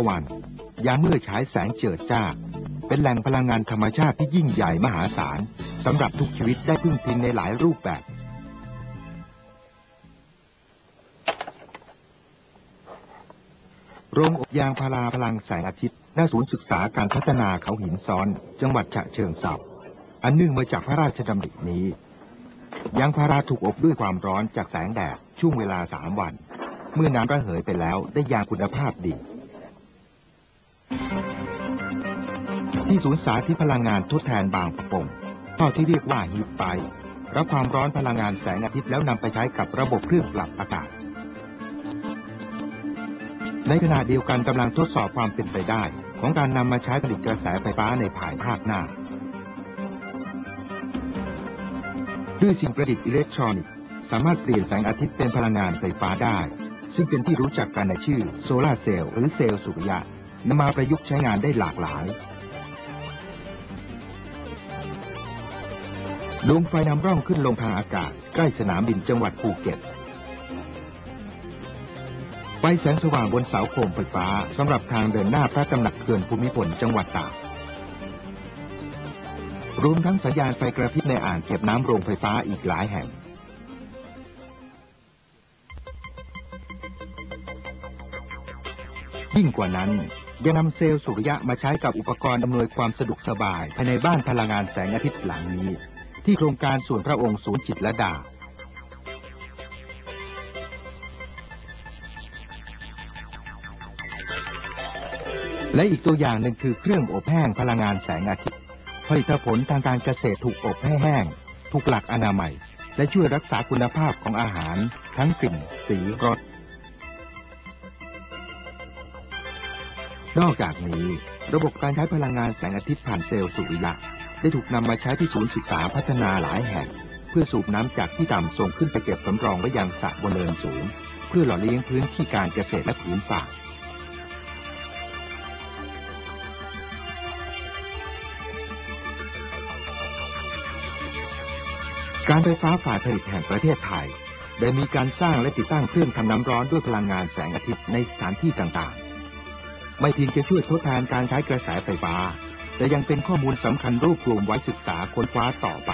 ะวัน ยามเมื่อฉายแสงเจิดจ้า เป็นแหล่งพลังงานธรรมชาติที่ยิ่งใหญ่มหาศาลสำหรับทุกชีวิตได้พึ่งพิงในหลายรูปแบบโรงอบยางพาราพลังแสงอาทิตย์ หน้าศูนย์ศึกษาการพัฒนาเขาหินซ้อน จังหวัดฉะเชิงเทราอันเนื่องมาจากพระราชดำรินี้ ยางพาราถูกอบด้วยความร้อนจากแสงแดดช่วงเวลาสามวัน เมื่อน้ำระเหยไปแล้วได้ยางคุณภาพดี ที่ศูนย์สาธิตพลังงานทดแทนบางประกงท่อที่เรียกว่าฮีทไปรับความร้อนพลังงานแสงอาทิตย์แล้วนำไปใช้กับระบบเครื่องปรับอากาศ ในขณะเดียวกันกำลังทดสอบความเป็นไปได้ ของการนำมาใช้ผลิตกระแสไฟฟ้าในภายภาคหน้า ด้วยสิ่งประดิษฐ์อิเล็กทรอนิกส์สามารถเปลี่ยนแสงอาทิตย์เป็นพลังงานไฟฟ้าได้ ซึ่งเป็นที่รู้จักกันในชื่อโซลาร์เซลล์หรือเซลล์สุริยะนำมาประยุกต์ใช้งานได้หลากหลาย ดวงไฟนำร่องขึ้นลงทางอากาศ ใกล้สนามบินจังหวัดภูเก็ต ไฟแสงสว่างบนเสาโคมไฟฟ้าสำหรับทางเดินหน้าพระตำหนักเขื่อนภูมิพลจังหวัดตากรวมทั้งสัญญาณไฟกระพริบในอ่างเก็บน้ำโรงไฟฟ้าอีกหลายแห่ง ยิ่งกว่านั้นยังนำเซลล์สุริยะมาใช้กับอุปกรณ์อำนวยความสะดวกสบายภายในบ้านพลังงานแสงอาทิตย์หลังนี้ ที่โครงการส่วนพระองค์ศูนย์จิตรลดา และอีกตัวอย่างหนึ่งคือเครื่องอบแห้งพลังงานแสงอาทิตย์ ผลิตผลทางการเกษตรถูกอบให้แห้ง ถูกหลักอนามัย และช่วยรักษาคุณภาพของอาหาร ทั้งกลิ่น สีรสนอกจากนี้ ระบบการใช้พลังงานแสงอาทิตย์ผ่านเซลล์สุริยะ ได้ถูกนำมาใช้ที่ศูนย์ศึกษาพัฒนาหลายแห่ง เพื่อสูบน้ำจากที่ต่ำส่งขึ้นไปเก็บสำรองไว้ยังสระบนเนินสูง เพื่อหล่อเลี้ยงพื้นที่การเกษตรและผืนป่าการไฟฟ้าฝ่ายผลิตแห่งประเทศไทย ได้มีการสร้างและติดตั้งเครื่องทำน้ำร้อนด้วยพลังงานแสงอาทิตย์ในสถานที่ต่างๆ ไม่เพียงจะช่วยทดแทนการใช้กระแสไฟฟ้า แต่ยังเป็นข้อมูลสำคัญรวบรวมไว้ศึกษาค้นคว้าต่อไป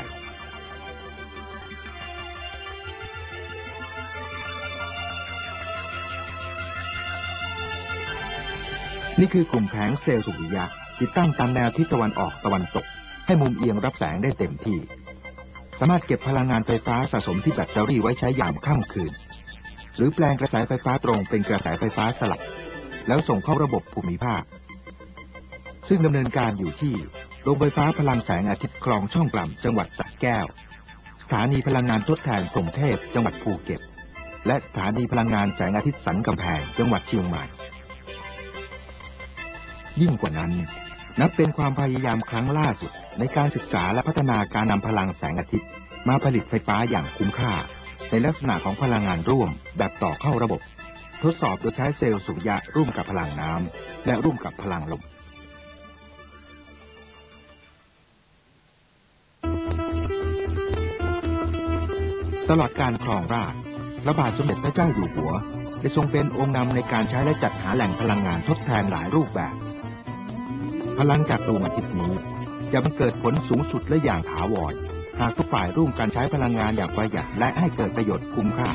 นี่คือกลุ่มแผงเซลล์สุริยะติดตั้งตามแนวทิศตะวันออกตะวันตก ให้มุมเอียงรับแสงได้เต็มที่ สามารถเก็บพลังงานไฟฟ้าสะสมที่แบตเตอรี่ไว้ใช้ยามค่ำคืน หรือแปลงกระแสไฟฟ้าตรงเป็นกระแสไฟฟ้าสลับ แล้วส่งเข้าระบบภูมิภาค ซึ่งดำเนินการอยู่ที่โรงไฟฟ้าพลังแสงอาทิตย์คลองช่องกล่ำจังหวัดสระแก้ว สถานีพลังงานทดแทนกรุงเทพจังหวัดภูเก็ต และสถานีพลังงานแสงอาทิตย์สันกำแพงจังหวัดเชียงใหม่ ยิ่งกว่านั้น นับเป็นความพยายามครั้งล่าสุดในการศึกษาและพัฒนาการนำพลังแสงอาทิตย์ มาผลิตไฟฟ้าอย่างคุ้มค่า ในลักษณะของพลังงานร่วมแบบต่อเข้าระบบ ทดสอบโดยใช้เซลล์สุริยะร่วมกับพลังน้ำและร่วมกับพลังลม ตลอดการครองราชพระบาทสมเด็จพระเจ้าอยู่หัวได้ทรงเป็นองค์นำในการใช้และจัดหาแหล่งพลังงานทดแทนหลายรูปแบบ พลังจากดวงอาทิตย์นี้จะบังเกิดผลสูงสุดและอย่างถาวรหากทุกฝ่ายร่วมกันใช้พลังงานอย่างประหยัดและให้เกิดประโยชน์คุ้มค่า